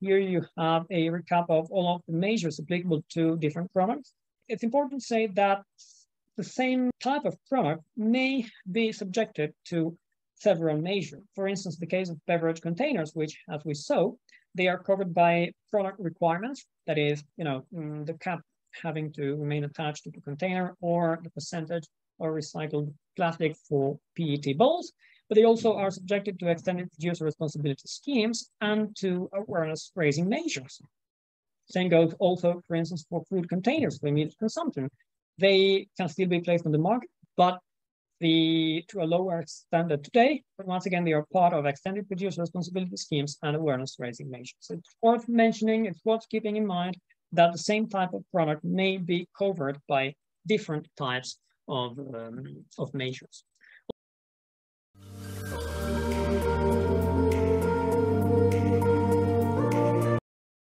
here you have a recap of all of the measures applicable to different products. It's important to say that the same type of product may be subjected to several measures. For instance, the case of beverage containers, which, as we saw, they are covered by product requirements. That is, you know, mm, the cap having to remain attached to the container or the percentage of recycled plastic for PET bowls. But they also are subjected to extended producer responsibility schemes and to awareness raising measures. Same goes also, for instance, for food containers for immediate consumption. They can still be placed on the market, but the to a lower standard today. But once again, they are part of extended producer responsibility schemes and awareness raising measures. It's worth mentioning, it's worth keeping in mind that the same type of product may be covered by different types of, um, of measures.